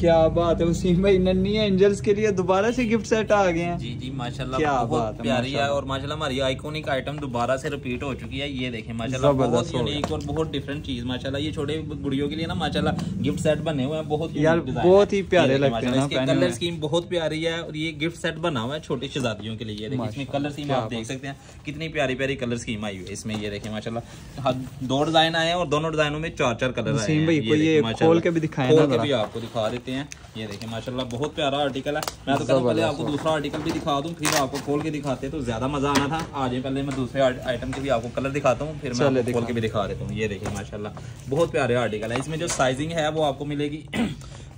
क्या बात है वसीम भाई नन्नी एंजल्स के लिए दोबारा से गिफ्ट सेट आ गए हैं। जी जी माशाल्लाह क्या बहुत बात है, प्यारी है और माशाल्लाह हमारी आइकॉनिक आइटम दोबारा से रिपीट हो चुकी है ये देखें माशाल्लाह बहुत यूनिक और बहुत डिफरेंट चीज़ माशाल्लाह ये छोटे गुड़ियों के लिए ना माशाल्लाह गिफ्ट सेट बने हुए हैं बहुत यार, बहुत ही प्यारे लगते हैं इसके कलर स्कीम बहुत प्यारी है और ये गिफ्ट सेट बना हुआ है छोटी शहजादियों के लिए। इसमें कलर स्कीम आप देख सकते हैं कितनी प्यारी प्यारी कलर स्कीम आई हुई है इसमें ये देखें माशाल्लाह हाँ, दो डिज़ाइन आए हैं और दोनों डिजाइनों में चार चार कलर आए हैं। भाई, ये माशाल्लाह। खोल के भी दिखाएँ आपको दिखा देते हैं। ये देखिए माशाल्लाह बहुत प्यारा आर्टिकल है। मैं तो कहता पहले आपको दूसरा आर्टिकल भी दिखा दूँ फिर आपको खोल के दिखाते तो ज़्यादा मज़ा आना था। आज ही पहले मैं दूसरे आइटम के भी आपको कलर दिखाता हूँ फिर मैं खोल के भी दिखा देता हूँ। ये देखिए माशाला बहुत प्यारे आर्टिकल है। इसमें जो साइजिंग है वो आपको मिलेगी।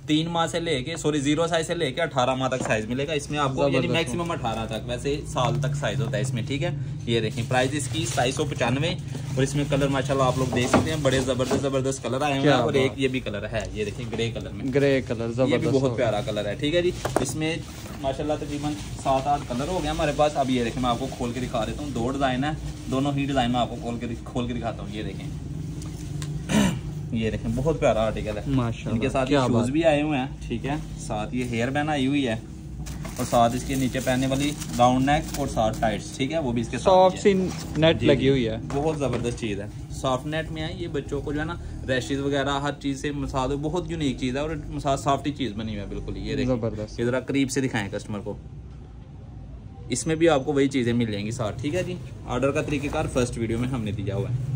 तीन माह से लेके सॉरी ज़ीरो साइज़ से लेके अठारह माह तक साइज़ मिलेगा। इसमें आपको यानी मैक्सिमम अठारह तक वैसे साल तक साइज़ होता है इसमें ठीक है? ये देखिए प्राइस इसकी साइज़ सौ पचानवे और इसमें कलर माशाल्लाह आप लोग देख सकते हैं बड़े ज़बरदस्त ज़बरदस्त कलर आए हुए हैं और एक ये भी कलर है ये देखिए ग्रे कलर में। ग्रे कलर ये भी बहुत प्यारा कलर है ठीक है जी? इसमें माशाल्लाह तकरीबन सात आठ कलर हो गए हमारे पास। अब ये देखें मैं आपको खोल के दिखा देता हूँ दो डिज़ाइन है दोनों ही डिज़ाइन में आपको खोल के खोल के दिखाता हूँ ये देखें। ये देखें बहुत प्यारा आर्टिकल है। माशाल्लाह, इनके साथ ये शूज़ भी आए हुए हैं ठीक है? साथ ये हेयर बैन आई हुई है और साथ इसके नीचे पहनने वाली राउंड नेक और साथ टाइट्स ठीक है? वो भी इसके साथ सॉफ्ट सी नेट लगी हुई है। बहुत ज़बरदस्त चीज़ है। सॉफ्ट नेट में है ये बच्चों को जो है ना रैशेज वगैरह हर चीज़ से मसाज बहुत यूनिक चीज़ है और मसाज सॉफ्टी चीज़ बनी हुई है बिल्कुल ये देखिए ज़बरदस्त। ये ज़रा करीब से दिखाएँ कस्टमर को। इसमें भी आपको वही चीज़ें मिल जाएँगी साथ ठीक है जी? ऑर्डर का तरीकेकार फ़र्स्ट वीडियो में हमने दिया हुआ है।